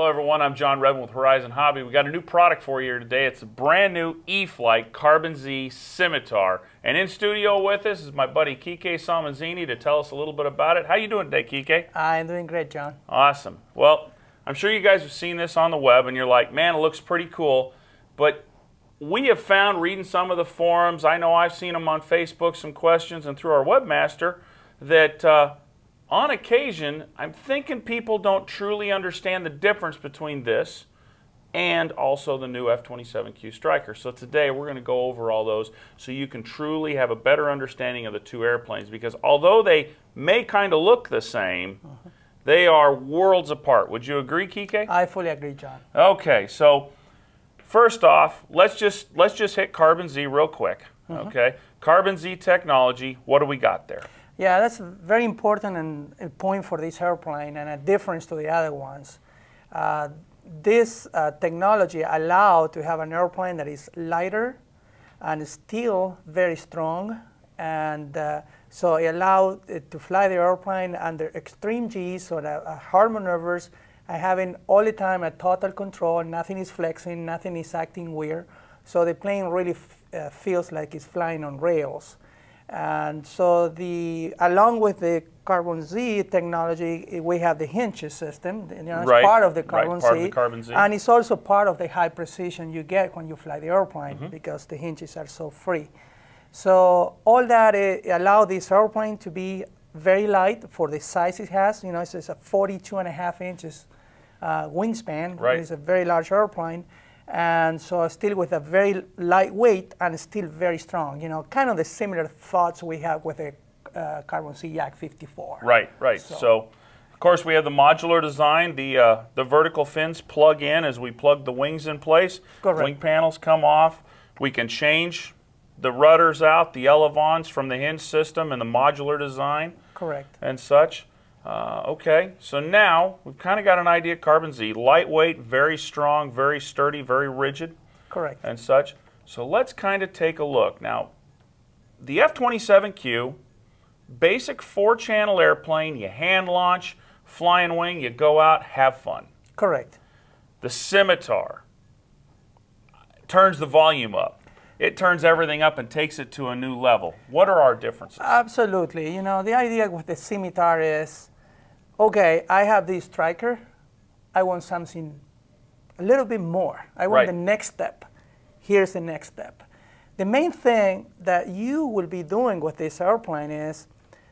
Hello, everyone. I'm John Redmond with Horizon Hobby. We got a new product for you here today. It's a brand new E-flite Carbon Z Scimitar. And in studio with us is my buddy Quique Somenzini to tell us a little bit about it. How you doing today, Quique? I'm doing great, John. Awesome. Well, I'm sure you guys have seen this on the web and you're like, man, it looks pretty cool. But we have found reading some of the forums, I know I've seen them on Facebook, some questions, and through our webmaster, that uh, on occasion, I'm thinking people don't truly understand the difference between this and also the new F-27Q Striker. So today we're going to go over all those so you can truly have a better understanding of the two airplanes because although they may kind of look the same, uh -huh. they are worlds apart. Would you agree, Quique? I fully agree, John. Okay, so first off, let's just let's just hit Carbon Z real quick. Uh -huh. Okay, Carbon Z technology. What do we got there? Yeah, that's very important and a point for this airplane and a difference to the other ones. Uh, this uh, technology allowed to have an airplane that is lighter and still very strong. And uh, so it allowed it to fly the airplane under extreme G's, so that uh, hard maneuvers, and having all the time a total control, nothing is flexing, nothing is acting weird. So the plane really uh, feels like it's flying on rails. And so the along with the Carbon Z technology, we have the hinges system. You know, it's right. part of the Carbon, right. part Z, of the Carbon Z. And it's also part of the high precision you get when you fly the airplane mm -hmm. because the hinges are so free. So all that uh, allow this airplane to be very light for the size it has. You know, it's, it's a 42 and a half inches uh, wingspan. Right. It's a very large airplane and so still with a very lightweight and still very strong. You know, kind of the similar thoughts we have with a uh, Carbon Z Yak 54. Right, right. So, so, of course, we have the modular design. The uh, the vertical fins plug in as we plug the wings in place. Correct. Wing panels come off. We can change the rudders out, the elevons from the hinge system and the modular design. Correct. And such. Uh, okay, so now we've kind of got an idea of Carbon Z. Lightweight, very strong, very sturdy, very rigid. Correct. And such. So let's kind of take a look. Now, the F-27Q, basic four-channel airplane, you hand launch, flying wing, you go out, have fun. Correct. The Scimitar turns the volume up. It turns everything up and takes it to a new level. What are our differences? Absolutely. You know, the idea with the Scimitar is okay, I have this striker. I want something a little bit more. I want right. the next step. Here's the next step. The main thing that you will be doing with this airplane is,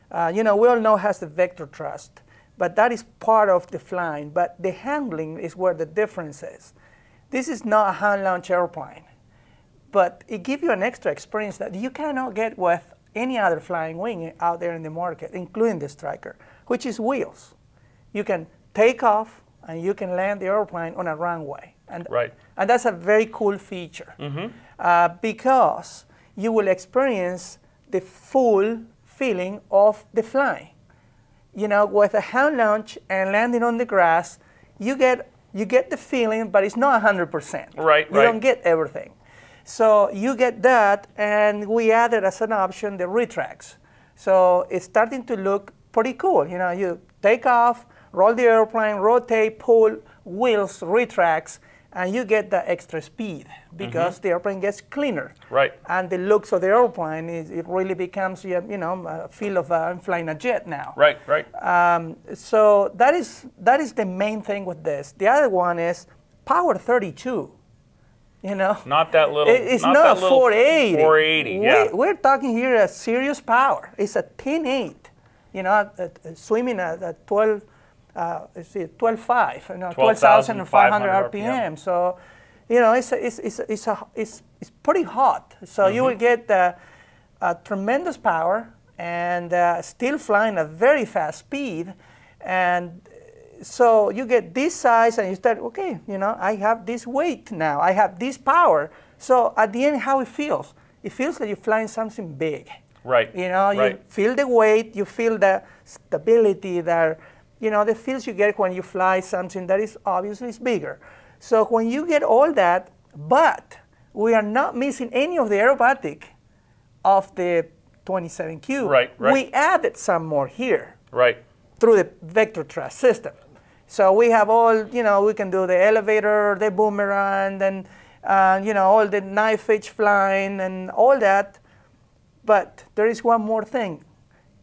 uh, you know, we all know it has the vector thrust, but that is part of the flying. But the handling is where the difference is. This is not a hand launch airplane, but it gives you an extra experience that you cannot get with any other flying wing out there in the market, including the Striker, which is wheels you can take off and you can land the airplane on a runway. And, right. and that's a very cool feature mm -hmm. uh, because you will experience the full feeling of the flying. You know, with a hand launch and landing on the grass, you get you get the feeling, but it's not 100%. Right, you right. don't get everything. So you get that, and we added as an option the retracts. So it's starting to look pretty cool. You know, you take off, roll the airplane, rotate, pull, wheels, retracts, and you get the extra speed because mm -hmm. the airplane gets cleaner. Right. And the looks of the airplane is it really becomes you know a feel of uh, I'm flying a jet now. Right. Right. Um, so that is that is the main thing with this. The other one is power 32. You know, not that little. It's not, not a 480. 480. Yeah. We, are talking here a serious power. It's a 10.8. You know, swimming at, at 12 uh, see, 12.5, you know, 12,500 RPM. So, you know, it's, a, it's, it's, it's, a, it's, it's pretty hot. So mm -hmm. you will mm-hmm. get uh, a tremendous power and uh, still flying at very fast speed. And so you get this size and you start, okay, you know, I have this weight now. I have this power. So at the end, how it feels? It feels like you're flying something big. Right. You know, right. you feel the weight, you feel the stability there you know, the feels you get when you fly something that is obviously is bigger. So when you get all that, but we are not missing any of the aerobatic of the 27Q. Right, right. We added some more here. Right. Through the vector thrust system. So we have all, you know, we can do the elevator, the boomerang, and uh, you know all the knife edge flying and all that. But there is one more thing,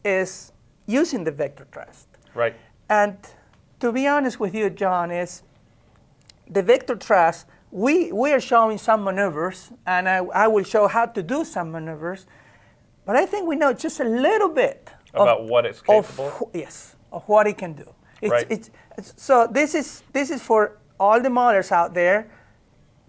is using the vector thrust. Right. And to be honest with you, John, is the vector thrust. We we are showing some maneuvers, and I, I will show how to do some maneuvers. But I think we know just a little bit About what it's capable of. Yes, of what it can do. It's, Right. it's, it's, so this is this is for all the modelers out there.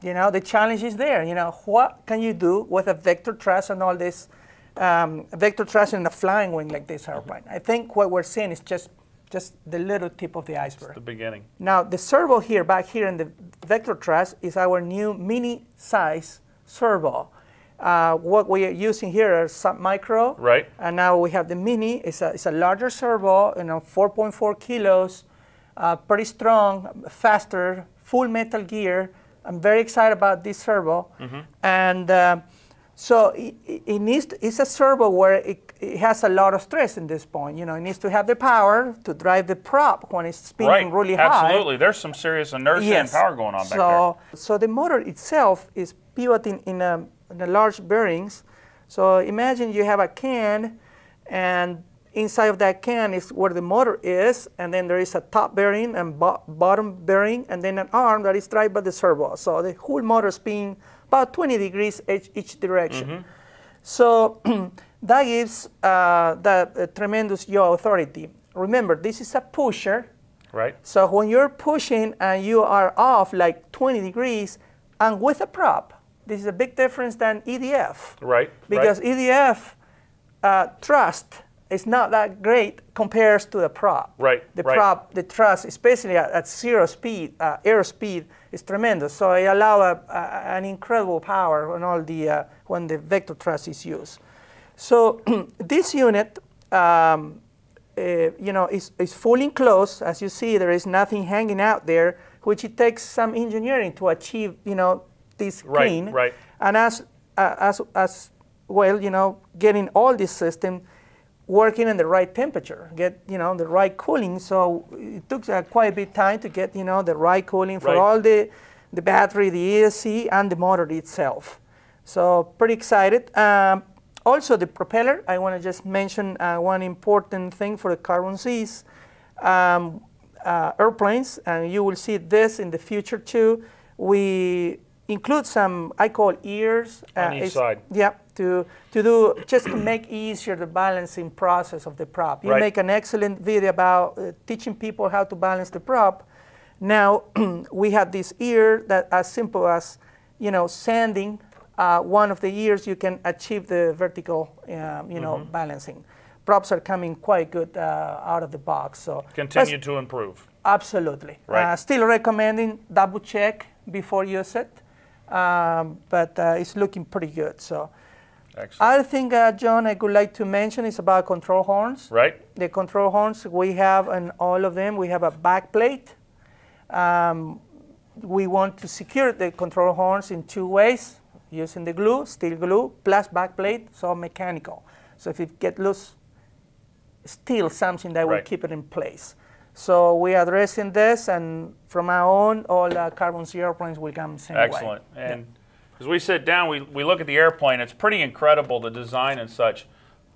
You know, the challenge is there. You know, what can you do with a vector thrust and all this um, vector thrust in a flying wing like this airplane? I think what we're seeing is just just the little tip of the iceberg. The beginning. Now, the servo here, back here in the vector thrust, is our new mini size servo. Uh, what we are using here is sub micro. Right. And now we have the mini. It's a, it's a larger servo, you know, 4.4 kilos, uh, pretty strong, faster, full metal gear. I'm very excited about this servo. And uh, so it, it needs to, it's a servo where it, it has a lot of stress in this point. You know, it needs to have the power to drive the prop when it's spinning Right. really high. Absolutely. There's some serious inertia and power going on back so, So the motor itself is pivoting in a, in a large bearings. So imagine you have a can, and inside of that can is where the motor is, and then there is a top bearing and bo- bottom bearing, and then an arm that is driven by the servo. So the whole motor is spinning about 20 degrees each, each direction. Mm-hmm. So that gives uh, that uh, tremendous yaw authority. Remember, this is a pusher. Right. So when you're pushing and you are off like 20 degrees and with a prop, this is a big difference than EDF. Right. Because right. EDF uh, thrust is not that great compared to the prop. Right, The right. prop, the thrust, especially at, at zero speed, uh, air speed, is tremendous. So it allows an incredible power on all the uh, when the vector thrust is used. So this unit, um, uh, you know, is, is fully enclosed. As you see, there is nothing hanging out there, which it takes some engineering to achieve, you know, this Right, clean. right. And as, uh, as, as well, you know, getting all this system working in the right temperature, get, you know, the right cooling. So it took uh, quite a bit time to get, you know, the right cooling for Right. all the, the battery, the ESC, and the motor itself. So pretty excited. Um, also, the propeller, I want to just mention uh, one important thing for the Carbon Z's um, uh, airplanes, and you will see this in the future too. We include some, I call ears. On each side. Yeah, to, to do, just to make easier the balancing process of the prop. You Right. make an excellent video about uh, teaching people how to balance the prop. Now, we have this ear that as simple as, you know, sanding uh, one of the ears, you can achieve the vertical, um, you know, Mm-hmm. balancing. Props are coming quite good uh, out of the box. So Continue to improve. Absolutely. Right. Uh, still recommending double check before use it, um, but uh, it's looking pretty good. So, Excellent. other thing, uh, John, I would like to mention is about control horns. right. The control horns we have on all of them. We have a back plate. Um, we want to secure the control horns in two ways: using the glue, steel glue, plus back plate, so mechanical. So if it get loose, still something that will keep it in place. So we are addressing this, and from our own, all uh, carbon zero airplanes will come same way. Excellent. And as we sit down, we, we look at the airplane. It's pretty incredible, the design and such.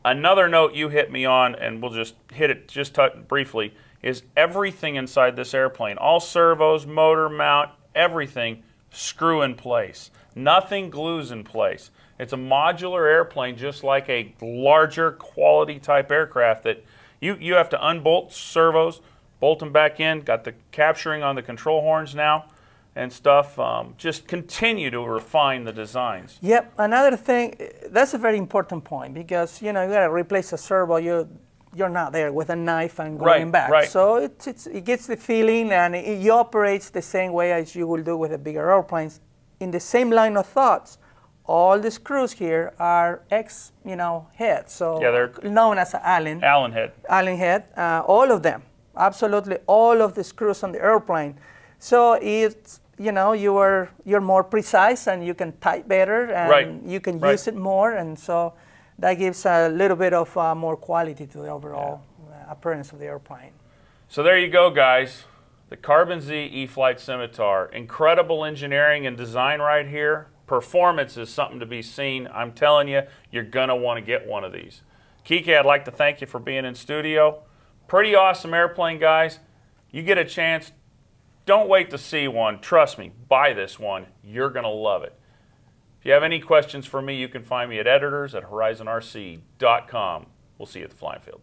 Another note you hit me on, and we'll just hit it just briefly, is everything inside this airplane, all servos, motor mount, everything, screw in place. Nothing glues in place. It's a modular airplane, just like a larger quality type aircraft that you, you have to unbolt servos, bolt them back in, got the capturing on the control horns now and stuff. Um, just continue to refine the designs. Yep. Another thing, that's a very important point because you know you gotta replace a servo. You you're not there with a knife and going Right, back. right. So it's, it's, it gets the feeling and it, it operates the same way as you will do with the bigger airplanes. In the same line of thoughts, all the screws here are X, you know, heads. So Yeah, they're- known as Allen. Allen head. Allen head, uh, all of them, absolutely all of the screws on the airplane. So it's you know you are you're more precise and you can type better and Right, you can right. use it more, and so that gives a little bit of uh, more quality to the overall uh, appearance of the airplane. So there you go, guys. The Carbon Z E-flite Scimitar. Incredible engineering and design right here. Performance is something to be seen. I'm telling you, you're going to want to get one of these. Quique, I'd like to thank you for being in studio. Pretty awesome airplane, guys. You get a chance, don't wait to see one. Trust me, buy this one. You're going to love it. If you have any questions for me, you can find me at editors at horizonrc.com. We'll see you at the flying field.